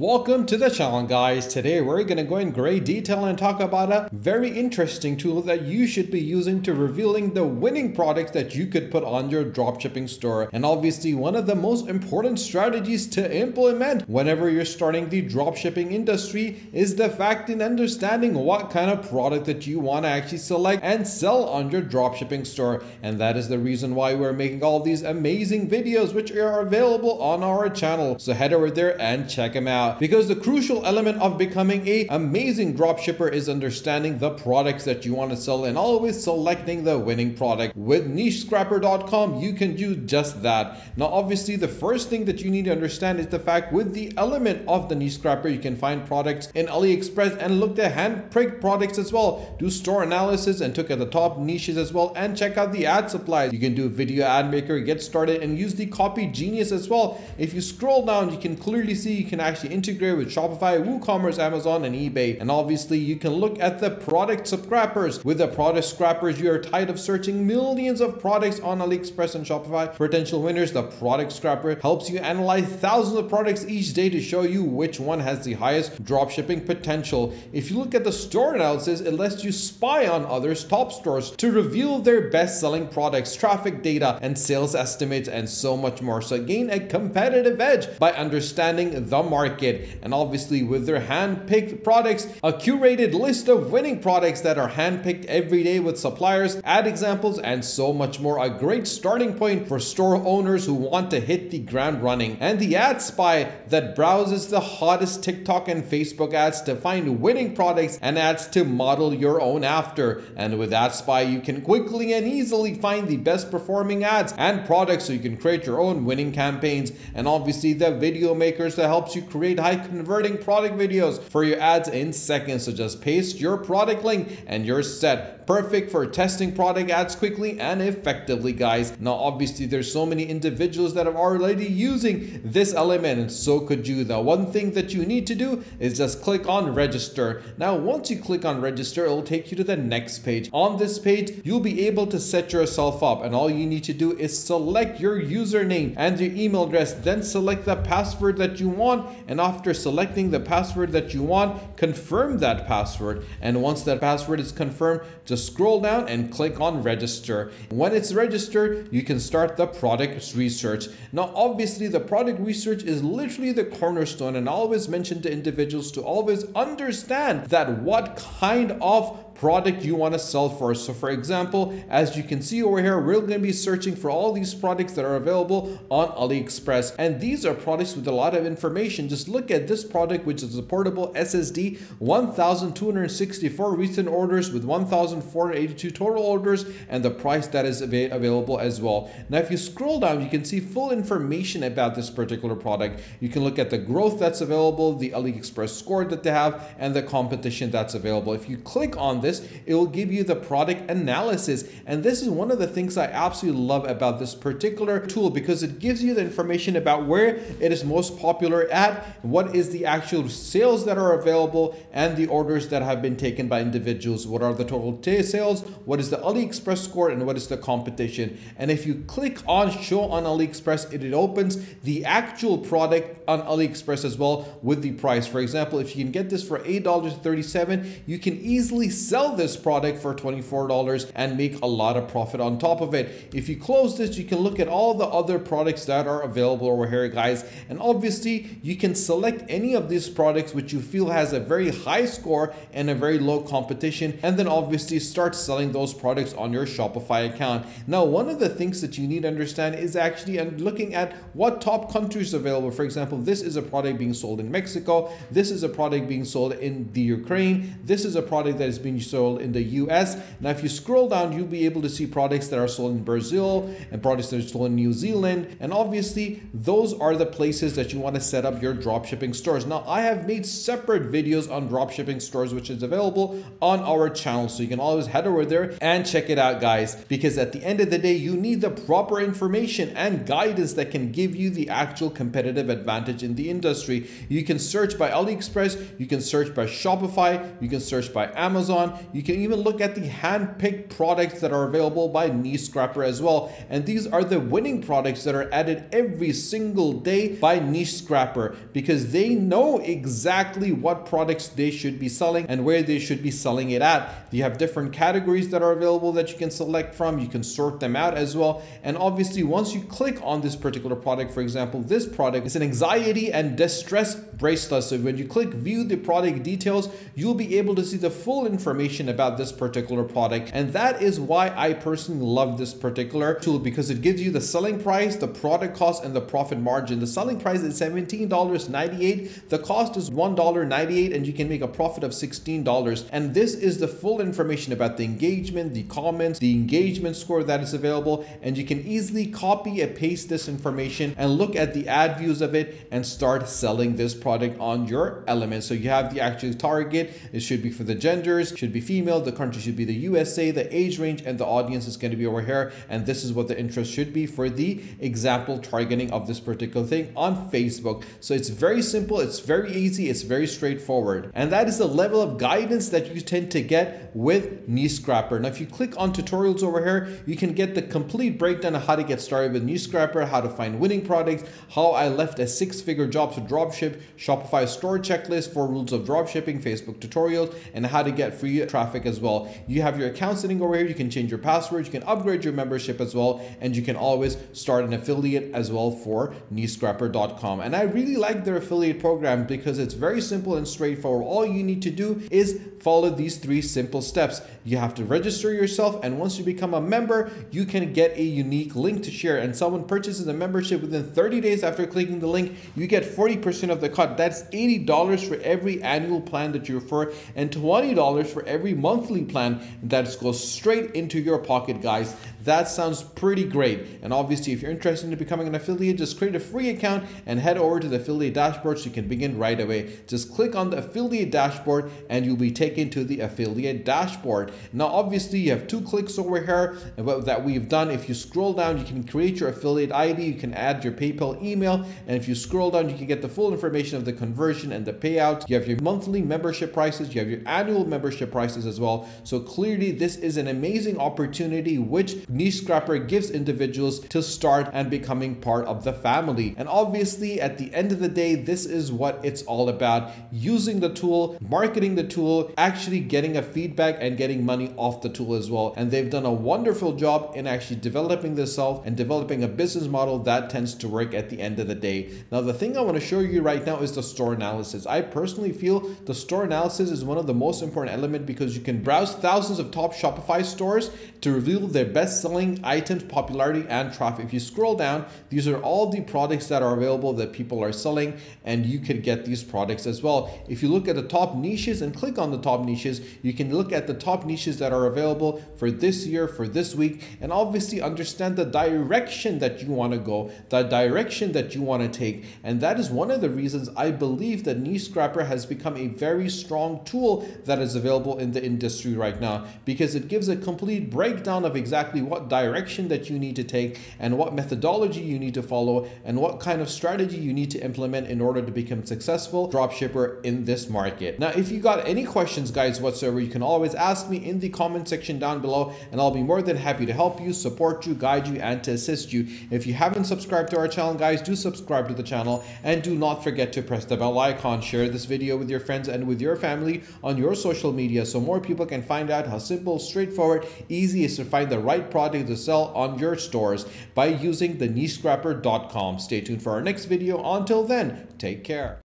Welcome to the channel guys. Today we're going to go in great detail and talk about a very interesting tool that you should be using to revealing the winning products that you could put on your dropshipping store. And obviously one of the most important strategies to implement whenever you're starting the dropshipping industry is the fact in understanding what kind of product that you want to actually select and sell on your dropshipping store. And that is the reason why we're making all these amazing videos which are available on our channel. So head over there and check them out because the crucial element of becoming a amazing dropshipper is understanding the products that you want to sell and always selecting the winning product. With nichescrapper.com, you can do just that. Now, obviously, the first thing that you need to understand is the fact with the element of the niche scrapper, you can find products in AliExpress and look at hand-picked products as well. Do store analysis and look at the top niches as well and check out the ad supplies. You can do video ad maker, get started and use the copy genius as well. If you scroll down, you can clearly see you can actually integrate with Shopify, WooCommerce, Amazon, and eBay. And obviously, you can look at the product scrappers. With the product scrappers, you are tired of searching millions of products on AliExpress and Shopify. Potential winners, the product scrapper helps you analyze thousands of products each day to show you which one has the highest dropshipping potential. If you look at the store analysis, it lets you spy on others' top stores to reveal their best selling products, traffic data, and sales estimates, and so much more. So gain a competitive edge by understanding the market and obviously with their hand-picked products, a curated list of winning products that are hand-picked every day with suppliers, ad examples, and so much more. A great starting point for store owners who want to hit the ground running. And the ad spy that browses the hottest TikTok and Facebook ads to find winning products and ads to model your own after. And with Ad Spy, you can quickly and easily find the best performing ads and products so you can create your own winning campaigns. And obviously the video makers that helps you create high converting product videos for your ads in seconds. So just paste your product link and you're set perfect for testing product ads quickly and effectively guys. Now obviously there's so many individuals that are already using this element and so could you. The one thing that you need to do is just click on register. Now once you click on register it'll take you to the next page. On this page you'll be able to set yourself up and all you need to do is select your username and your email address then select the password that you want and after selecting the password that you want confirm that password. And once that password is confirmed just scroll down and click on register. When it's registered, you can start the product research. Now, obviously the product research is literally the cornerstone and I always mention to individuals to always understand that what kind of product you want to sell first. So for example, as you can see over here, we're going to be searching for all these products that are available on AliExpress. And these are products with a lot of information. Just look at this product, which is a portable SSD, 1,264 recent orders with 1,482 total orders and the price that is av available as well. Now, if you scroll down, you can see full information about this particular product. You can look at the growth that's available, the AliExpress score that they have, and the competition that's available. If you click on this, this, it will give you the product analysis. And this is one of the things I absolutely love about this particular tool because it gives you the information about where it is most popular at, what is the actual sales that are available, and the orders that have been taken by individuals. What are the total sales? What is the AliExpress score? And what is the competition? And if you click on show on AliExpress, it, it opens the actual product on AliExpress as well with the price. For example, if you can get this for $8.37, you can easily sell sell this product for $24 and make a lot of profit on top of it. If you close this, you can look at all the other products that are available over here, guys. And obviously, you can select any of these products which you feel has a very high score and a very low competition, and then obviously start selling those products on your Shopify account. Now, one of the things that you need to understand is actually and looking at what top countries available. For example, this is a product being sold in Mexico. This is a product being sold in the Ukraine. This is a product that is being sold in the US. Now, if you scroll down, you'll be able to see products that are sold in Brazil and products that are sold in New Zealand. And obviously, those are the places that you want to set up your dropshipping stores. Now, I have made separate videos on dropshipping stores, which is available on our channel. So you can always head over there and check it out, guys, because at the end of the day, you need the proper information and guidance that can give you the actual competitive advantage in the industry. You can search by AliExpress, you can search by Shopify, you can search by Amazon, you can even look at the hand-picked products that are available by Niche Scrapper as well. And these are the winning products that are added every single day by Niche Scrapper because they know exactly what products they should be selling and where they should be selling it at. You have different categories that are available that you can select from. You can sort them out as well. And obviously, once you click on this particular product, for example, this product is an anxiety and distress bracelet. So when you click view the product details, you'll be able to see the full information about this particular product. And that is why I personally love this particular tool because it gives you the selling price, the product cost, and the profit margin. The selling price is $17.98. The cost is $1.98 and you can make a profit of $16. And this is the full information about the engagement, the comments, the engagement score that is available. And you can easily copy and paste this information and look at the ad views of it and start selling this product on your element. So you have the actual target. It should be for the genders, should be female. The country should be the USA, the age range, and the audience is going to be over here. And this is what the interest should be for the example targeting of this particular thing on Facebook. So it's very simple. It's very easy. It's very straightforward. And that is the level of guidance that you tend to get with Niche Scrapper. Now, if you click on tutorials over here, you can get the complete breakdown of how to get started with Niche Scrapper, how to find winning products, how I left a six-figure job to dropship, Shopify store checklist, four rules of dropshipping, Facebook tutorials, and how to get free traffic as well. You have your account sitting over here. You can change your password, you can upgrade your membership as well, and you can always start an affiliate as well for nichescrapper.com. And I really like their affiliate program because it's very simple and straightforward. All you need to do is follow these three simple steps. You have to register yourself, and once you become a member, you can get a unique link to share. And someone purchases a membership within 30 days after clicking the link, you get 40% of the cut. That's $80 for every annual plan that you refer, and $20 for every monthly plan that goes straight into your pocket, guys. That sounds pretty great. And obviously, if you're interested in becoming an affiliate, just create a free account and head over to the affiliate dashboard so you can begin right away. Just click on the affiliate dashboard and you'll be taken to the affiliate dashboard. Now, obviously, you have two clicks over here that we've done. If you scroll down, you can create your affiliate ID, you can add your PayPal email, and if you scroll down, you can get the full information of the conversion and the payout. You have your monthly membership prices, you have your annual membership prices as well. So clearly, this is an amazing opportunity which Niche Scrapper gives individuals to start and becoming part of the family. And obviously, at the end of the day, this is what it's all about using the tool, marketing the tool, actually getting a feedback and getting money off the tool as well. And they've done a wonderful job in actually developing this self and developing a business model that tends to work at the end of the day. Now, the thing I want to show you right now is the store analysis. I personally feel the store analysis is one of the most important element because you can browse thousands of top Shopify stores to reveal their best selling items, popularity, and traffic. If you scroll down, these are all the products that are available that people are selling, and you could get these products as well. If you look at the top niches and click on the top niches, you can look at the top niches that are available for this year, for this week, and obviously understand the direction that you want to go, the direction that you want to take. And that is one of the reasons I believe that Niche Scrapper has become a very strong tool that is available in the industry right now because it gives a complete breakdown of exactly what direction that you need to take and what methodology you need to follow and what kind of strategy you need to implement in order to become successful dropshipper in this market. Now, if you got any questions, guys, whatsoever, you can always ask me in the comment section down below and I'll be more than happy to help you, support you, guide you, and to assist you. If you haven't subscribed to our channel, guys, do subscribe to the channel and do not forget to press the bell icon. Share this video with your friends and with your family on your social media so more people can find out how simple, straightforward, easy is to find the right product to sell on your stores by using the nichescrapper.com. Stay tuned for our next video. Until then, take care.